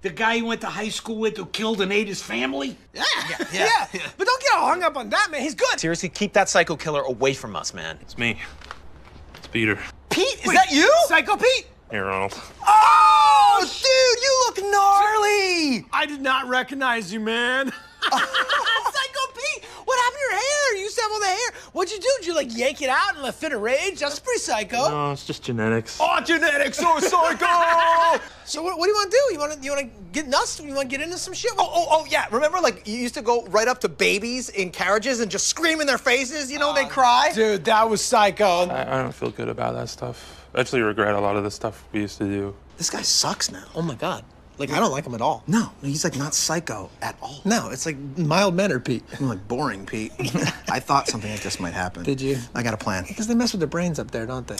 The guy you went to high school with who killed and ate his family? Yeah, yeah, yeah. But don't get all hung up on that, man. He's good. Seriously, keep that psycho killer away from us, man. It's me. It's Peter. Pete, is that you? Psycho Pete. Hey, Ronald. Oh, oh dude, you look gnarly. I did not recognize you, man. Psycho Pete, what happened to your hair? You used to have all the hair. What'd you do? Did you like yank it out in a fit of rage? That's pretty psycho. No, it's just genetics. Oh, genetics, so psycho. So what, what do you want to do? You want to you want to get nuts? You want to get into some shit? Oh, oh, oh, yeah. Remember, like, you used to go right up to babies in carriages and just scream in their faces, you know, they cry? Dude, that was psycho. I, I don't feel good about that stuff. I actually regret a lot of the stuff we used to do. This guy sucks now. Oh my god. Like I don't like him at all. No, he's like not psycho at all. No, it's like mild mannered Pete. I'm like boring, Pete. I thought something like this might happen. Did you? I got a plan. Because they mess with their brains up there, don't they?